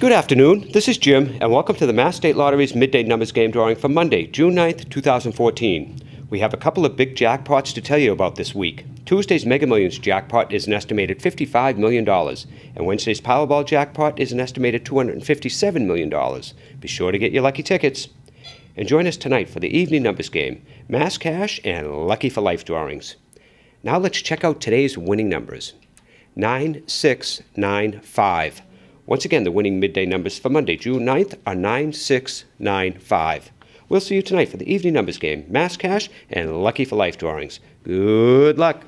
Good afternoon. This is Jim, and welcome to the Mass State Lottery's midday numbers game drawing for Monday, June 9th, 2014. We have a couple of big jackpots to tell you about this week. Tuesday's Mega Millions jackpot is an estimated $55 million, and Wednesday's Powerball jackpot is an estimated $257 million. Be sure to get your lucky tickets. And join us tonight for the evening numbers game, Mass Cash and Lucky for Life drawings. Now let's check out today's winning numbers 9695. Once again, the winning midday numbers for Monday, June 9th are 9695. We'll see you tonight for the evening numbers game, Mass Cash, and Lucky for Life drawings. Good luck.